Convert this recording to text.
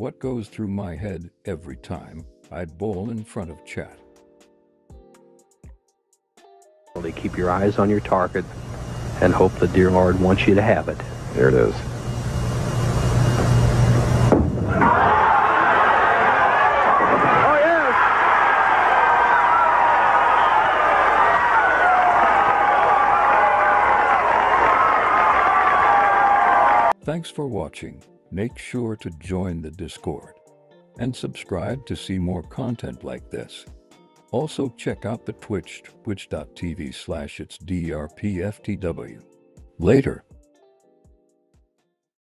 what goes through my head every time I'd bowl in front of chat. They keep your eyes on your target and hope the dear Lord wants you to have it. There it is. Oh, yes! Thanks for watching. Make sure to join the Discord and subscribe to see more content like this. Also check out the Twitch, twitch.tv slash it's DerpTTV. Later.